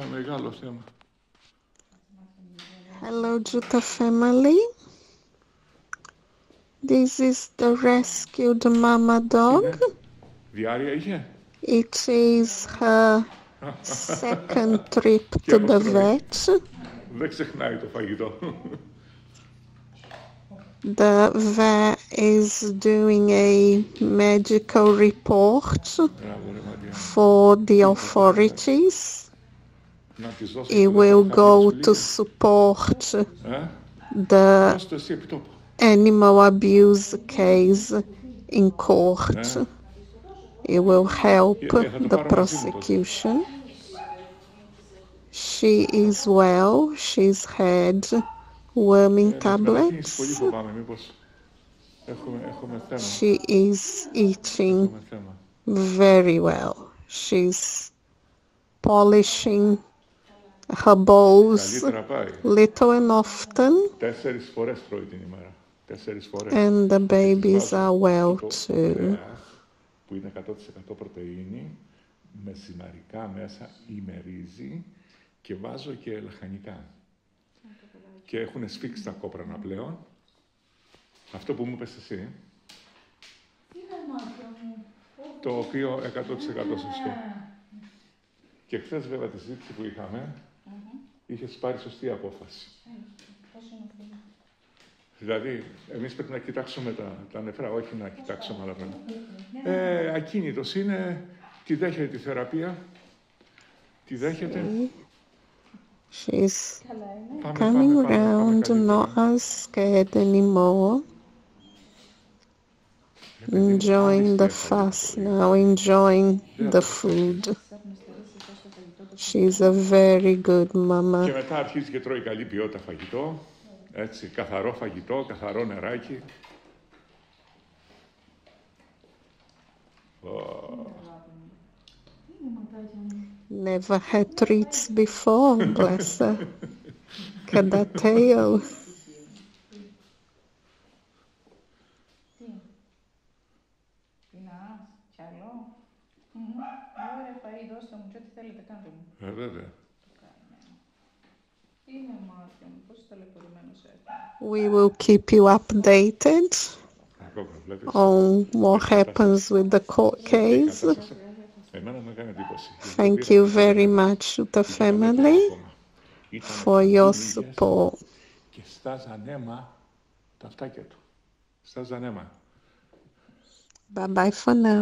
Μεγάλο θέμα. Hello, Jutta family. This is the rescued mama dog. Διάρρεια είχε. It is her second trip to the vet. Δεν ξεχνάει το φαγητό. The vet is doing a medical report for the authorities it will go to support the animal abuse case in court. It will help the prosecution. She is well. She's had worming tablets. She is eating very well. She's polishing her bowls Καλύτερα πάει. little and often, Τέσσερις φορές τρώει την ημέρα. Τέσσερις φορές. and the babies Της are βάζω well το too. κρέας, που είναι 100% πρωτεΐνη, μεσημερικά μέσα ημερίζει και βάζω και λαχανικά. Και έχουν σφίξει τα κόπρανα πλέον. Αυτό που μου είπες εσύ, το οποίο 100% σωστό. Και χθες βέβαια τη συζήτηση που είχαμε, είχες πάρει σωστή απόφαση. Δηλαδή, εμείς πρέπει να κοιτάξουμε τα, τα νεφρά, όχι να κοιτάξουμε άλλα πράγματα. Ε, ακίνητος είναι, τη δέχεται τη θεραπεία, τη δέχεται. She's Πάμε, coming πάμε, πάμε, πάμε around, not καλύτερα. as scared anymore. Ρε παιδί μου, Enjoying the άντεξε αυτό fast το πρωί. now, enjoying the food. She's a very good Και mama. μετά αρχίζει και τρώει καλή ποιότητα φαγητό, έτσι, καθαρό φαγητό, καθαρό νεράκι. Never had treats before, bless her. Look at that tail. Ωραία, φαΐ, δώστε μου και ό,τι θέλετε, κάντε μου. Ε, βέβαια. Είναι μάτια μου, πώς ταλαιπωρημένος έχω. We will keep you updated Ακόμα, βλέπεις. on what happens with the court case. Εμένα με έκανε εντύπωση. Thank you very much to the family for your support. Και στάζαν αίμα τα αυτάκια του. Στάζαν αίμα. Bye bye for now.